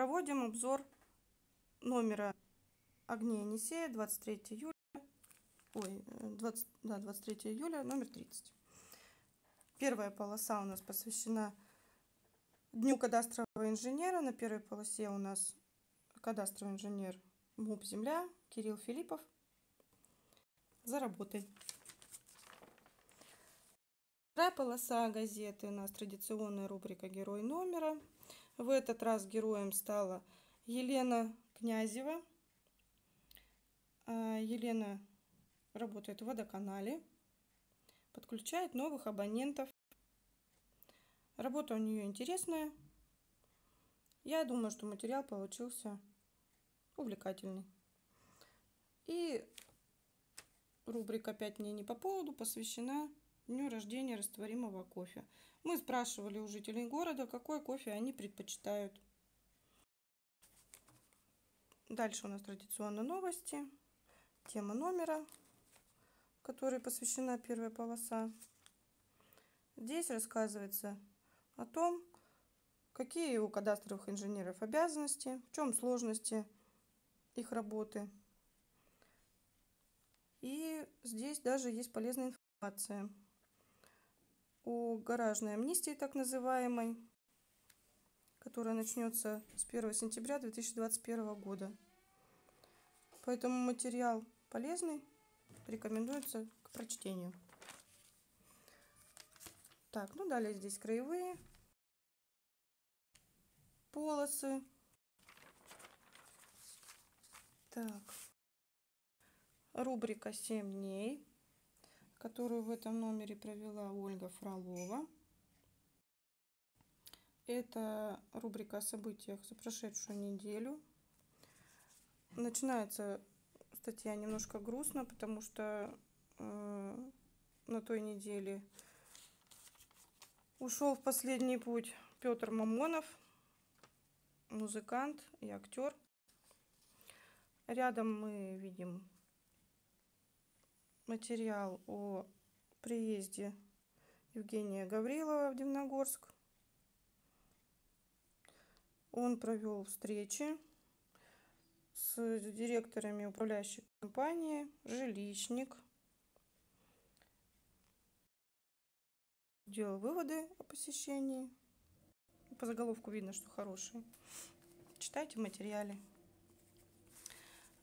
Проводим обзор номера огней Енисея 23 июля. Ой, 20, да, 23 июля, номер 30. Первая полоса у нас посвящена Дню кадастрового инженера. На первой полосе у нас кадастровый инженер МУП «Земля» Кирилл Филиппов. За работой. Вторая полоса газеты у нас традиционная рубрика «Герой номера». В этот раз героем стала Елена Князева. А, Елена работает в водоканале, подключает новых абонентов. Работа у нее интересная. Я думаю, что материал получился увлекательный. И рубрика «Пять дней не по поводу» посвящена дню рождения растворимого кофе. Мы спрашивали у жителей города, какой кофе они предпочитают. Дальше у нас традиционно новости, тема номера, которой посвящена первая полоса. Здесь рассказывается о том, какие у кадастровых инженеров обязанности, в чем сложности их работы. И здесь даже есть полезная информация о гаражной амнистии, так называемой, которая начнется с 1 сентября 2021 года. Поэтому материал полезный, рекомендуется к прочтению. Так, ну далее здесь краевые полосы. Так, рубрика «7 дней» которую в этом номере провела Ольга Фролова. Это рубрика о событиях за прошедшую неделю. Начинается статья немножко грустно, потому что э, на той неделе ушел в последний путь Петр Мамонов, музыкант и актер. Рядом мы видим материал о приезде Евгения Гаврилова в Дивногорск. Он провел встречи с директорами управляющей компании «Жилищник». Делал выводы о посещении. По заголовку видно, что хорошие. Читайте в материале.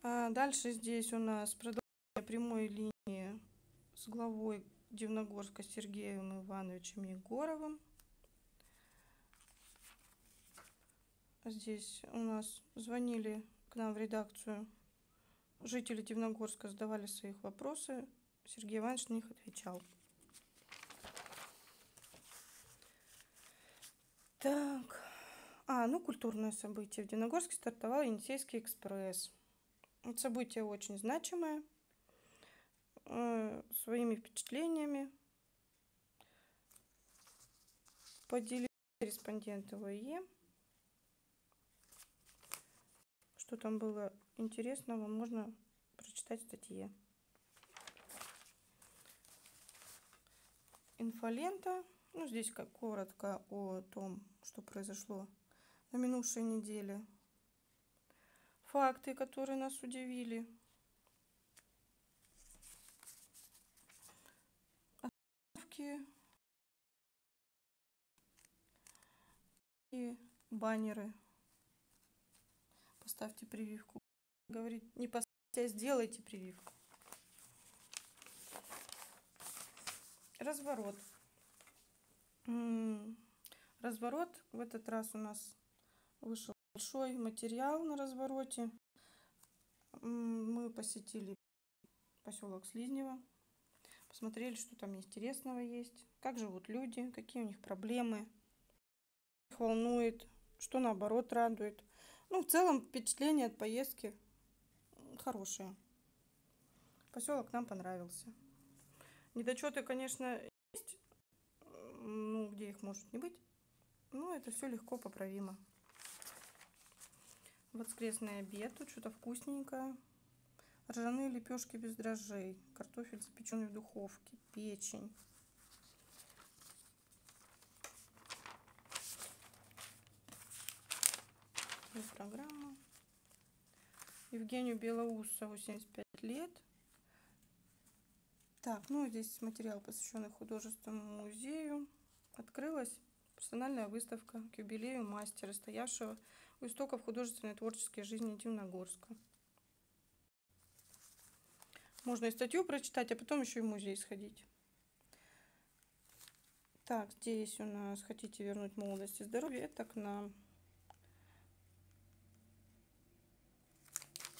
А дальше здесь у нас продолжение прямой линии с главой Дивногорска Сергеем Ивановичем Егоровым. Здесь у нас звонили к нам в редакцию жители Дивногорска, задавали свои вопросы. Сергей Иванович на них отвечал. Так. А, ну, культурное событие. В Дивногорске стартовал Енисейский экспресс. Это событие очень значимое своими впечатлениями. Поделились корреспонденты ВИЕ. Что там было интересного, можно прочитать в статье. Инфолента. Ну, здесь как коротко о том, что произошло на минувшей неделе. Факты, которые нас удивили. Ссылки и баннеры. Поставьте прививку. Говорит, не поставьте, а сделайте прививку. Разворот. Разворот. В этот раз у нас вышел большой материал на развороте. Мы посетили поселок Слизнево посмотрели, что там интересного есть, как живут люди, какие у них проблемы, их волнует, что наоборот радует. Ну, в целом впечатление от поездки хорошее. Поселок нам понравился. Недочеты, конечно, есть, ну, где их может не быть, но это все легко поправимо. Воскресный обед, тут что-то вкусненькое ржаные лепешки без дрожжей, картофель запеченный в духовке, печень. программа. Евгению Белоусову 75 лет. Так, ну здесь материал, посвященный художественному музею. Открылась персональная выставка к юбилею мастера, стоявшего у истоков художественной и творческой жизни Дивногорска. Можно и статью прочитать, а потом еще и в музей сходить. Так, здесь у нас хотите вернуть молодость и здоровье. Это к нам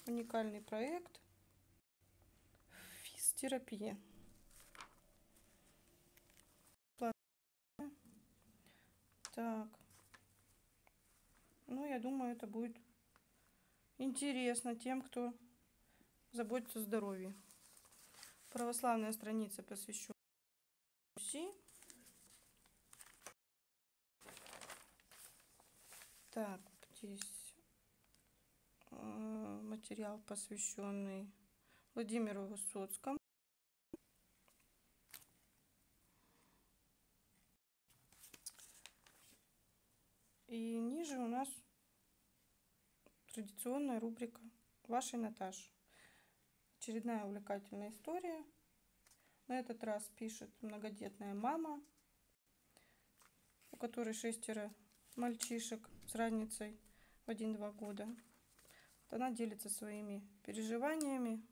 уникальный проект физтерапия. Так. Ну, я думаю, это будет интересно тем, кто заботится о здоровье. Православная страница посвящена Руси. Так, здесь э, материал, посвященный Владимиру Высоцкому. И ниже у нас традиционная рубрика «Вашей Наташи». Очередная увлекательная история. На этот раз пишет многодетная мама, у которой шестеро мальчишек с разницей в один-два года. Вот она делится своими переживаниями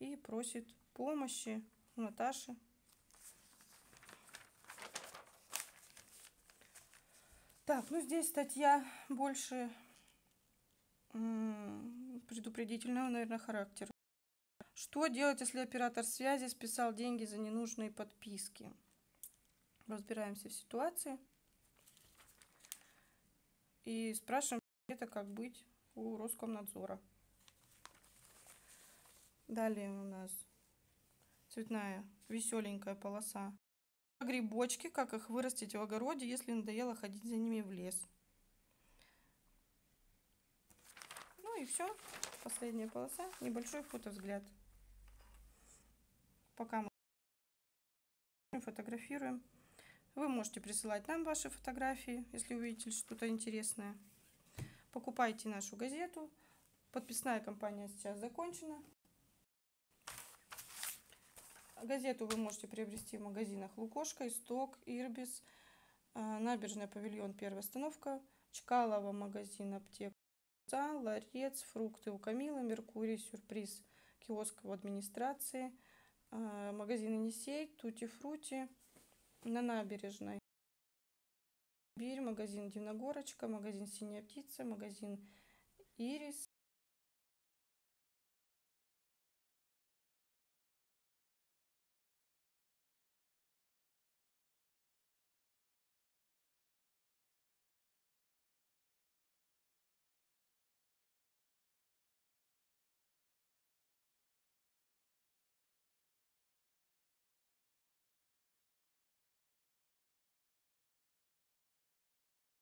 и просит помощи у Наташи Так, ну здесь статья больше предупредительного, наверное, характера. Что делать, если оператор связи списал деньги за ненужные подписки? Разбираемся в ситуации. И спрашиваем, это как быть у Роскомнадзора. Далее у нас цветная веселенькая полоса грибочки, как их вырастить в огороде, если надоело ходить за ними в лес. Ну и все. Последняя полоса. Небольшой фотовзгляд. Пока мы фотографируем. Вы можете присылать нам ваши фотографии, если увидите что-то интересное. Покупайте нашу газету. Подписная кампания сейчас закончена. Газету вы можете приобрести в магазинах Лукошка, Исток, Ирбис, э, Набережная павильон, первая остановка, Чкалова, магазин аптек, Ларец, фрукты у Камилы, Меркурий, сюрприз, киоск в администрации, магазин Енисей, Тути Фрути, на набережной. Бирь, магазин Дивногорочка, магазин Синяя птица, магазин Ирис,